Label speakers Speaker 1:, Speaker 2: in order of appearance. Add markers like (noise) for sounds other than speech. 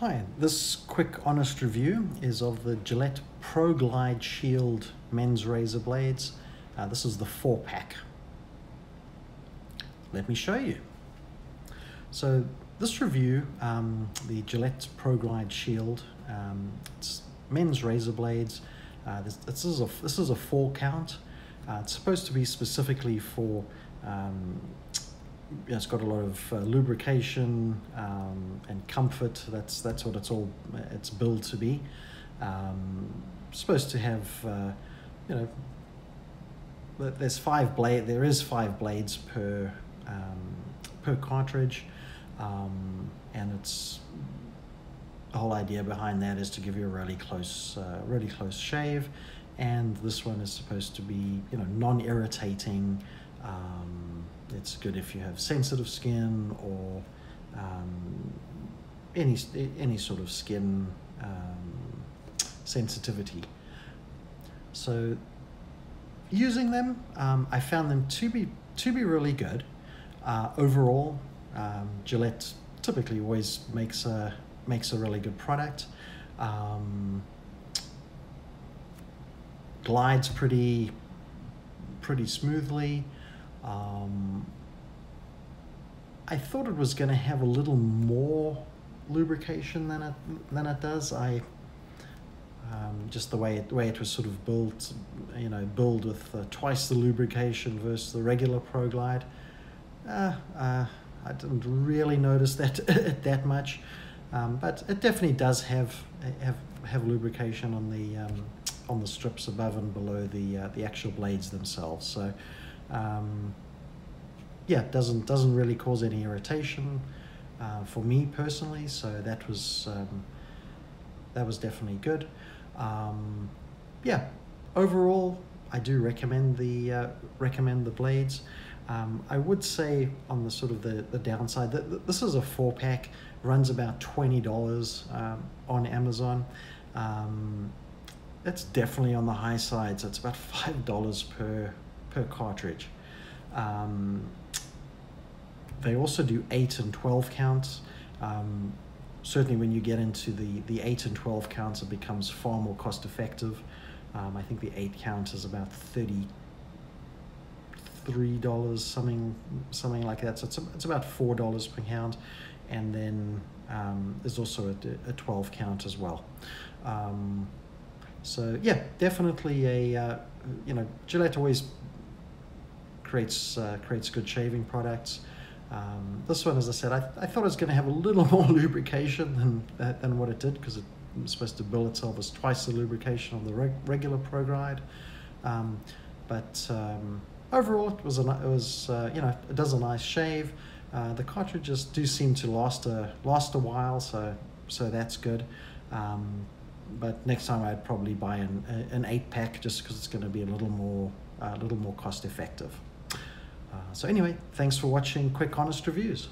Speaker 1: Hi, this quick honest review is of the Gillette Pro Glide Shield men's razor blades. Uh, this is the four pack. Let me show you. So this review, um, the Gillette Pro Glide Shield, um, it's men's razor blades. Uh, this, this, is a, this is a four count. Uh, it's supposed to be specifically for um, it's got a lot of uh, lubrication um, and comfort. That's that's what it's all it's built to be. Um, supposed to have, uh, you know, there's five blade. There is five blades per um, per cartridge, um, and it's the whole idea behind that is to give you a really close, uh, really close shave, and this one is supposed to be, you know, non-irritating. It's good if you have sensitive skin or um, any any sort of skin um, sensitivity. So using them, um, I found them to be to be really good. Uh, overall, um, Gillette typically always makes a makes a really good product. Um, glides pretty pretty smoothly. Um, I thought it was going to have a little more lubrication than it than it does. I um, just the way it, way it was sort of built, you know, built with uh, twice the lubrication versus the regular Pro Glide. Uh, uh, I didn't really notice that (laughs) that much, um, but it definitely does have have have lubrication on the um, on the strips above and below the uh, the actual blades themselves. So um, yeah, doesn't doesn't really cause any irritation uh, for me personally. So that was um, that was definitely good. Um, yeah, overall, I do recommend the uh, recommend the blades. Um, I would say on the sort of the, the downside that this is a four pack, runs about twenty dollars um, on Amazon. Um, it's definitely on the high side, so it's about (laughs) five dollars per per cartridge. Um, they also do 8 and 12 counts. Um, certainly when you get into the, the 8 and 12 counts, it becomes far more cost effective. Um, I think the 8 count is about $33, something something like that. So it's, it's about $4 per count. And then um, there's also a, a 12 count as well. Um, so yeah, definitely a, uh, you know, Gillette always creates uh, creates good shaving products. Um, this one, as I said, I, I thought it was going to have a little (laughs) more lubrication than than what it did because it was supposed to bill itself as twice the lubrication of the reg regular Pro. Um, but um, overall, it was a it was uh, you know it does a nice shave. Uh, the cartridges do seem to last a last a while, so so that's good. Um, but next time I'd probably buy an, an eight pack just because it's going to be a little more a little more cost effective. Uh, so anyway, thanks for watching Quick Honest Reviews.